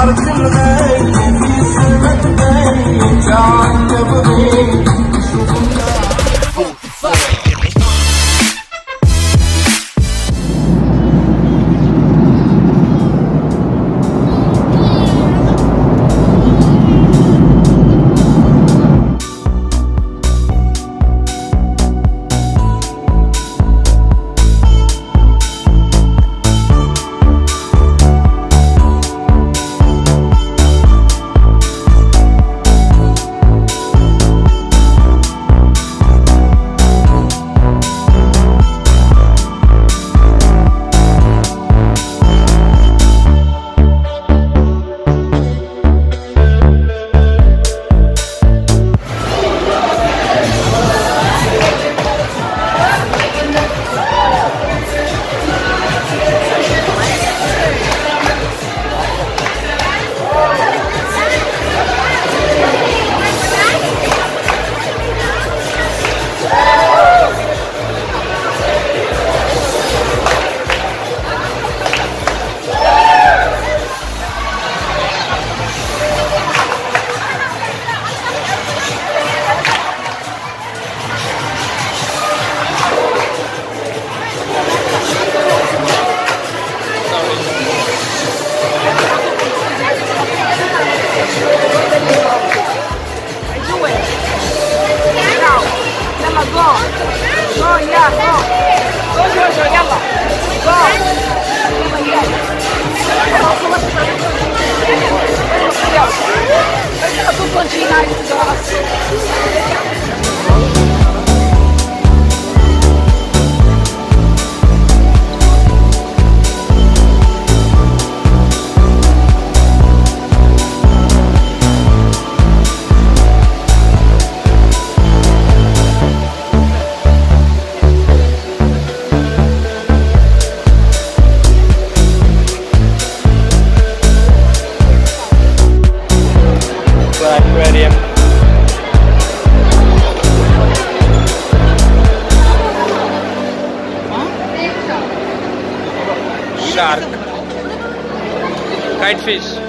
Arkın ey, bir sebep ey, can Shark. Kite fish.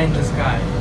Eye in the